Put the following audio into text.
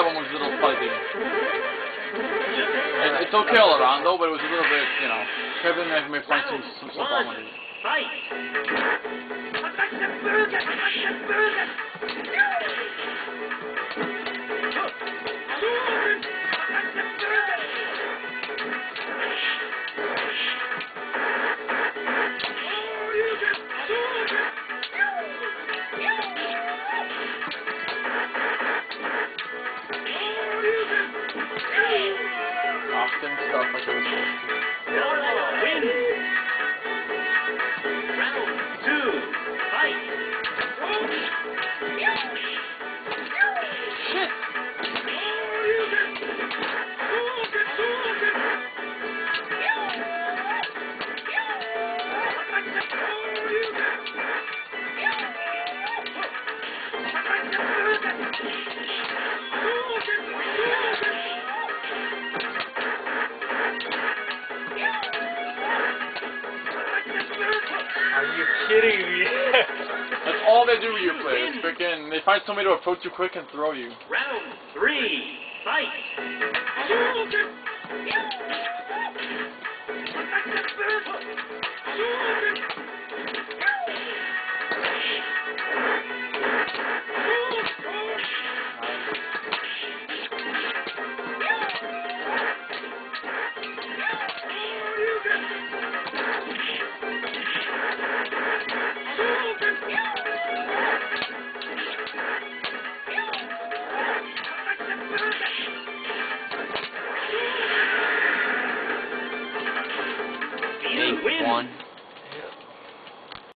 that one was a little fuzzy. It, it's okay all around though, but it was a little bit, you know, Kevin made me find some, some stuff with it. Fight! 我想吃 kidding me. That's all they do with you players. Freaking, they find somebody to approach you quick and throw you. Round three, fight. Eight one.